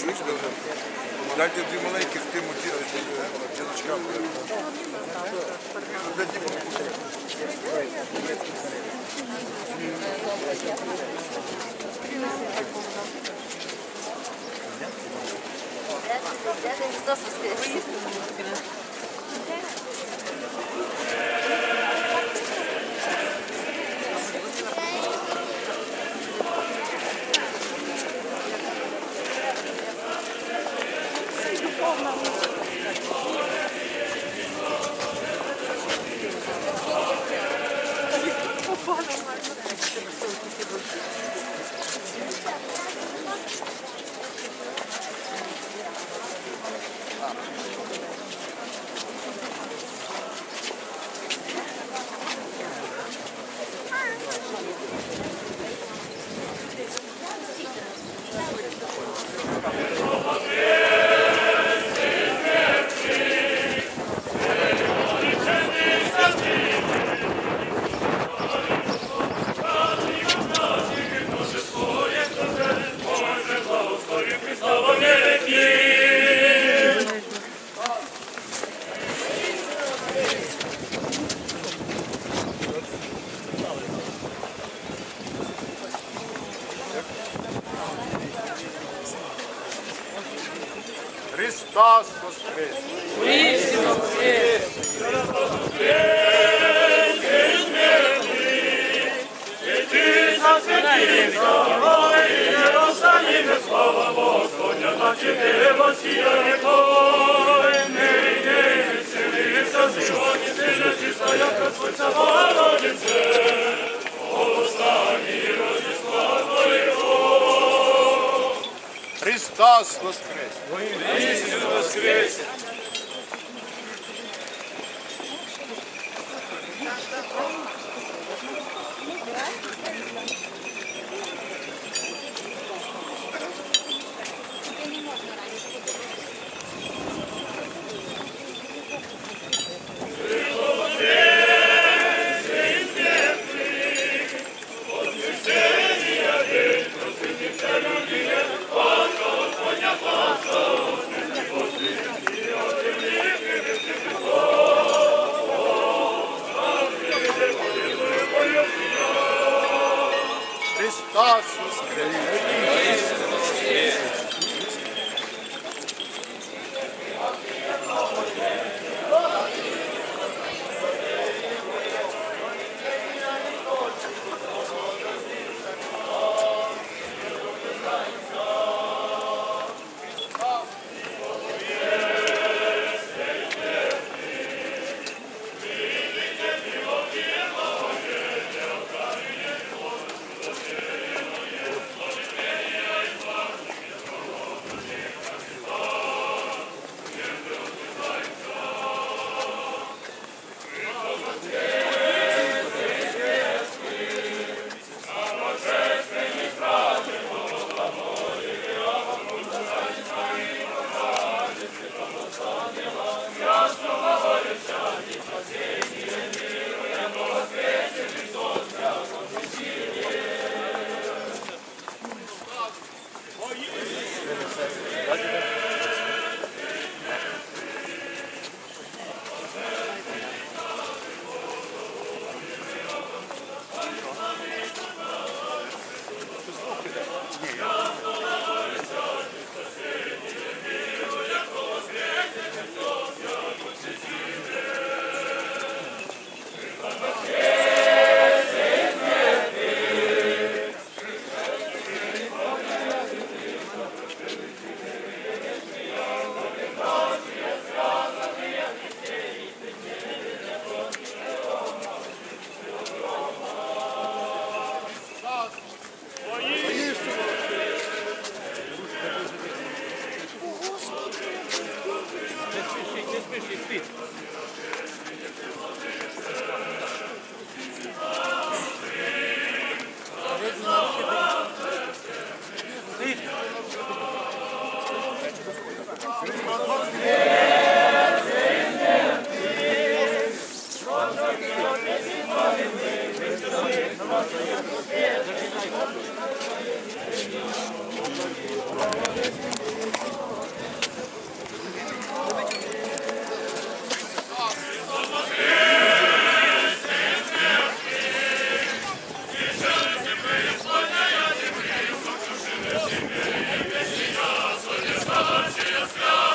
Чуєш, Дайте дві маленьких тим ді- ді- діточкам. Діток. Дядя Христос воскрес. Христос воскрес! Христос воскрес! Христос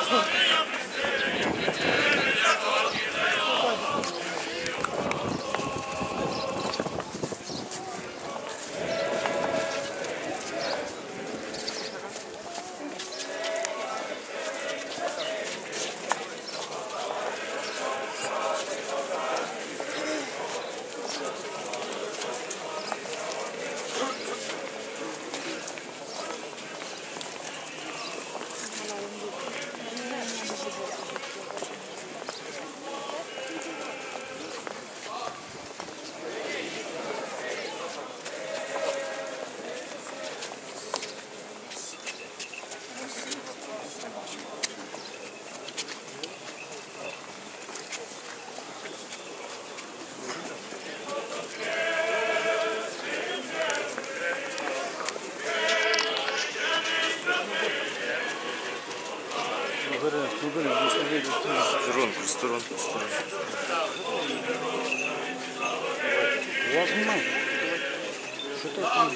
Excellent. Сторонку, сторонку, сторонку. Я знімаю. Що то там?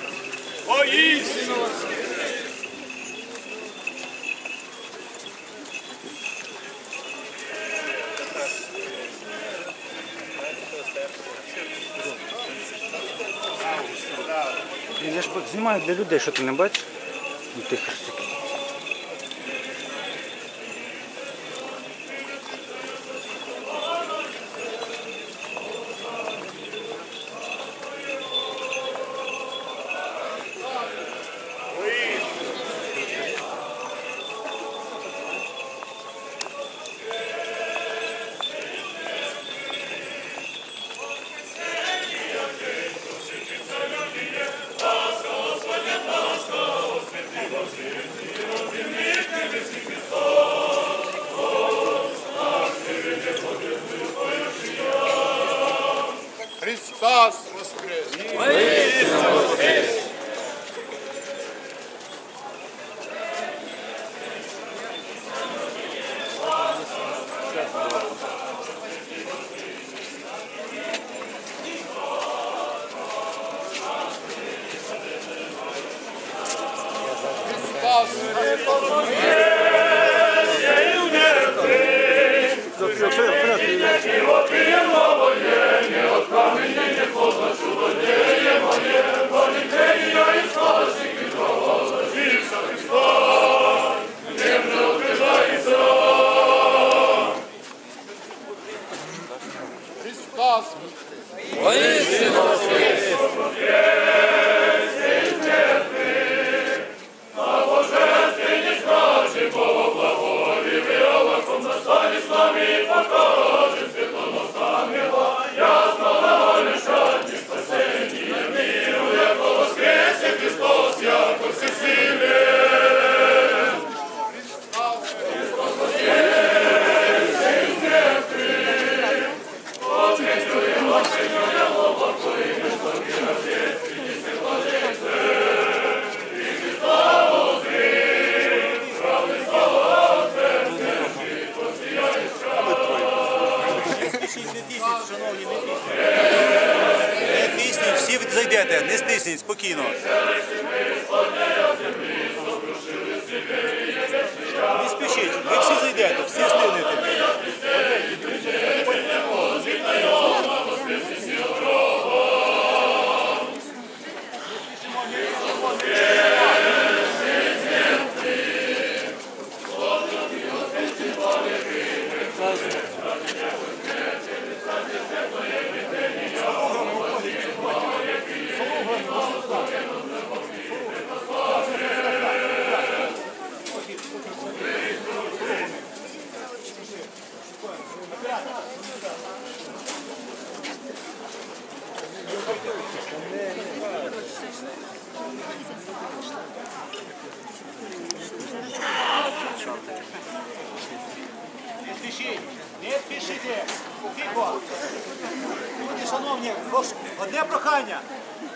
Блін, Я ж знімаю для людей, що ти не бачиш? Ну ти Христос Не всі зайдете, не стисніть, спокійно. Одне прохання.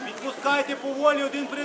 Відпускайте поволі один при